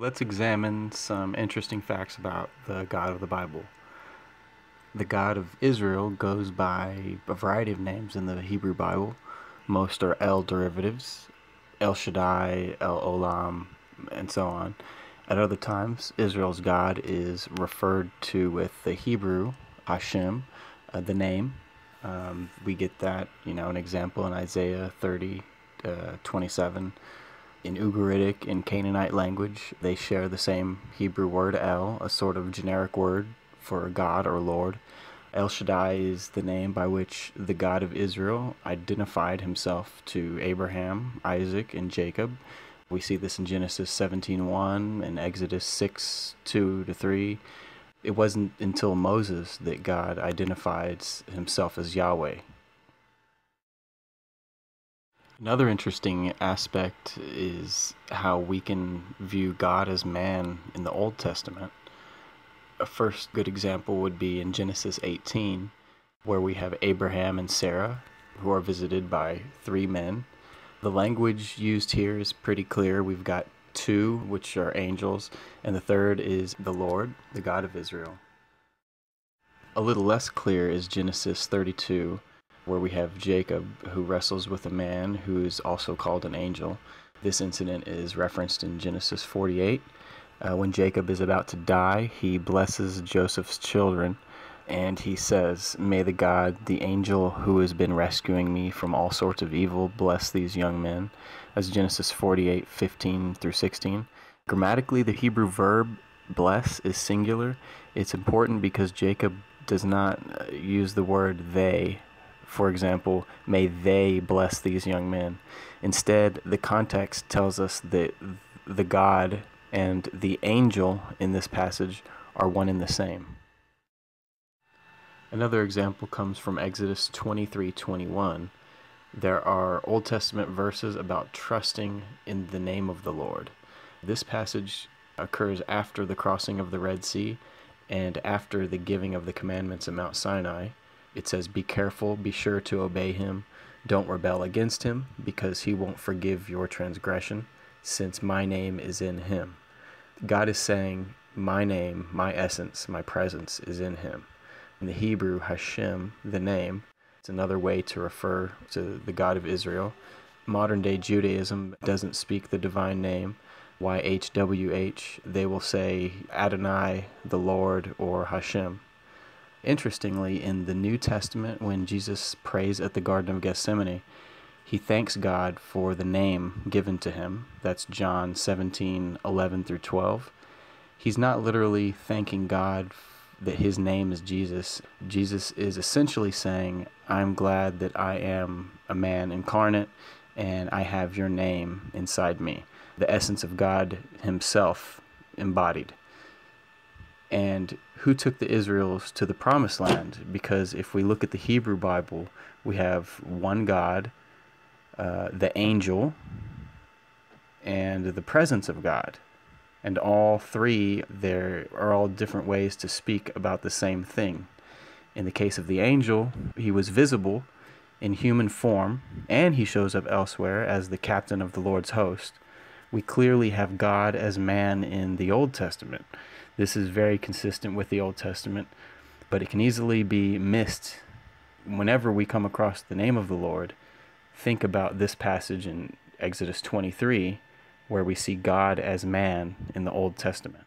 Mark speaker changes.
Speaker 1: Let's examine some interesting facts about the God of the Bible. The God of Israel goes by a variety of names in the Hebrew Bible. Most are El derivatives, El Shaddai, El Olam, and so on. At other times, Israel's God is referred to with the Hebrew Hashem, uh, the name. Um, we get that, you know, an example in Isaiah 30, uh, 27 in Ugaritic and Canaanite language, they share the same Hebrew word El, a sort of generic word for God or Lord. El Shaddai is the name by which the God of Israel identified himself to Abraham, Isaac, and Jacob. We see this in Genesis 17:1 and Exodus 6:2 to 3. It wasn't until Moses that God identified himself as Yahweh. Another interesting aspect is how we can view God as man in the Old Testament. A first good example would be in Genesis 18, where we have Abraham and Sarah, who are visited by three men. The language used here is pretty clear. We've got two, which are angels, and the third is the Lord, the God of Israel. A little less clear is Genesis 32, where we have Jacob who wrestles with a man who is also called an angel. This incident is referenced in Genesis 48. Uh, when Jacob is about to die, he blesses Joseph's children and he says, May the God, the angel who has been rescuing me from all sorts of evil, bless these young men. That's Genesis 48 15 through 16. Grammatically, the Hebrew verb bless is singular. It's important because Jacob does not uh, use the word they for example, may they bless these young men. Instead, the context tells us that the God and the angel in this passage are one and the same. Another example comes from Exodus 23:21. There are Old Testament verses about trusting in the name of the Lord. This passage occurs after the crossing of the Red Sea and after the giving of the commandments at Mount Sinai it says, Be careful, be sure to obey him. Don't rebel against him, because he won't forgive your transgression, since my name is in him. God is saying, My name, my essence, my presence is in him. In the Hebrew, Hashem, the name, it's another way to refer to the God of Israel. Modern day Judaism doesn't speak the divine name. YHWH, they will say Adonai, the Lord, or Hashem. Interestingly, in the New Testament, when Jesus prays at the Garden of Gethsemane, he thanks God for the name given to him. That's John 17 11 through 12. He's not literally thanking God that his name is Jesus. Jesus is essentially saying, I'm glad that I am a man incarnate and I have your name inside me, the essence of God himself embodied and who took the Israels to the promised land. Because if we look at the Hebrew Bible, we have one God, uh, the angel, and the presence of God. And all three, there are all different ways to speak about the same thing. In the case of the angel, he was visible in human form, and he shows up elsewhere as the captain of the Lord's host. We clearly have God as man in the Old Testament. This is very consistent with the Old Testament, but it can easily be missed whenever we come across the name of the Lord. Think about this passage in Exodus 23, where we see God as man in the Old Testament.